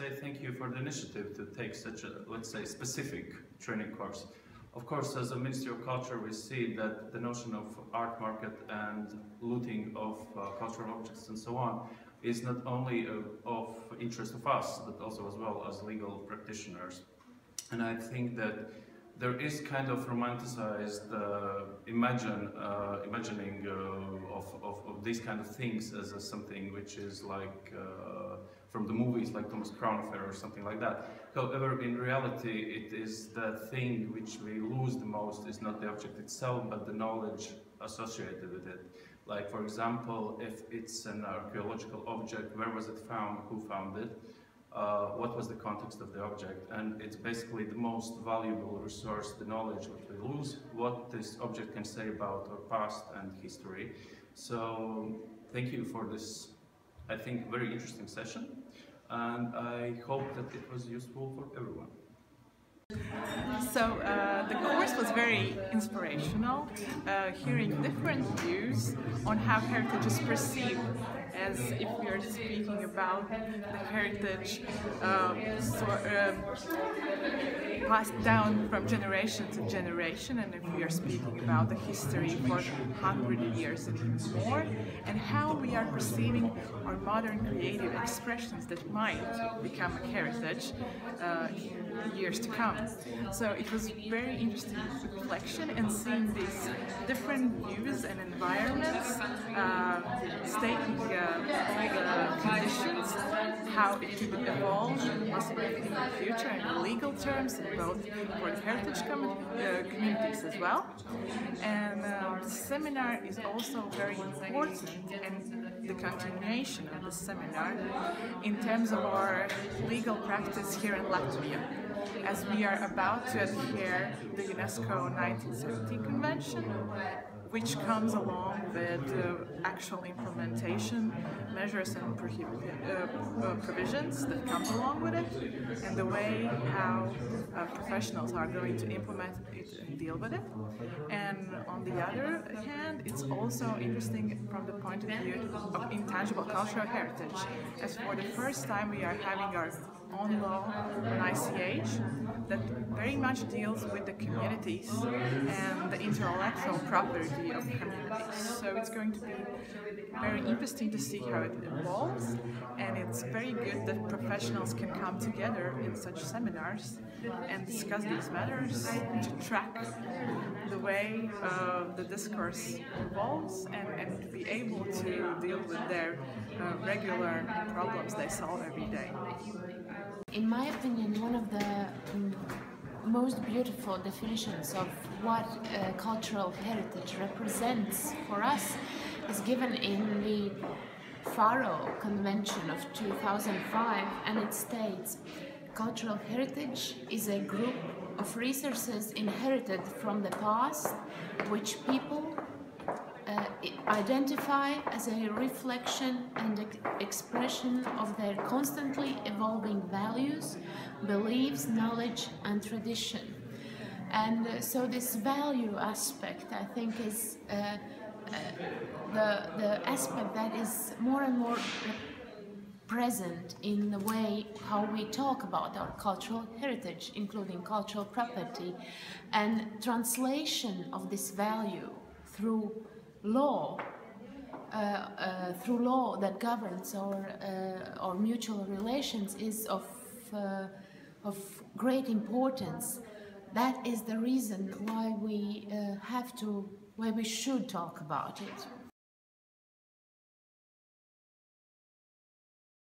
say thank you for the initiative to take such a, let's say, specific training course. Of course, as a Ministry of Culture, we see that the notion of art market and looting of uh, cultural objects and so on is not only of, of interest of us, but also as well as legal practitioners. And I think that there is kind of romanticized uh, imagine, uh, imagining uh, of, of, of, these kind of things as a, something which is like uh, from the movies like Thomas Crown Affair or something like that. However, in reality, it is the thing which we lose the most is not the object itself, but the knowledge associated with it. Like, for example, if it's an archaeological object, where was it found, who found it, uh, what was the context of the object, and it's basically the most valuable resource, the knowledge that we lose, what this object can say about our past and history. So thank you for this, I think, very interesting session, and I hope that it was useful for everyone. So uh, the course was very inspirational, uh, hearing different views on how heritage is perceived as if we are speaking about the heritage um, so, um, passed down from generation to generation and if we are speaking about the history for hundred years and more and how we are perceiving our modern creative expressions that might become a heritage uh, years to come. So it was very interesting reflection and seeing these different views and environments uh, stating uh, the conditions, how it could evolve possibly in the future in legal terms, both for the heritage com uh, communities as well. And uh, the seminar is also very important and the continuation of the seminar in terms of our legal practice here in Latvia as we are about to adhere the UNESCO 1970 Convention which comes along with uh, actual implementation measures and uh, uh, provisions that comes along with it, and the way how uh, professionals are going to implement it and deal with it. And on the other hand, it's also interesting from the point of view of intangible cultural heritage, as for the first time we are having our own law on ICH that very much deals with the communities and the intellectual property of communities. So it's going to be very interesting to see how it evolves and it's very good that professionals can come together in such seminars and discuss these matters to track the way uh, the discourse evolves and, and to be able to deal with their uh, regular problems they solve every day. In my opinion, one of the um, most beautiful definitions of what uh, cultural heritage represents for us is given in the Faro Convention of 2005 and it states cultural heritage is a group of resources inherited from the past which people identify as a reflection and ex expression of their constantly evolving values, beliefs, knowledge and tradition. And uh, so this value aspect, I think, is uh, uh the, the aspect that is more and more present in the way how we talk about our cultural heritage, including cultural property, and translation of this value through law, uh, uh, through law that governs our, uh, our mutual relations is of, uh, of great importance. That is the reason why we uh, have to, why we should talk about it.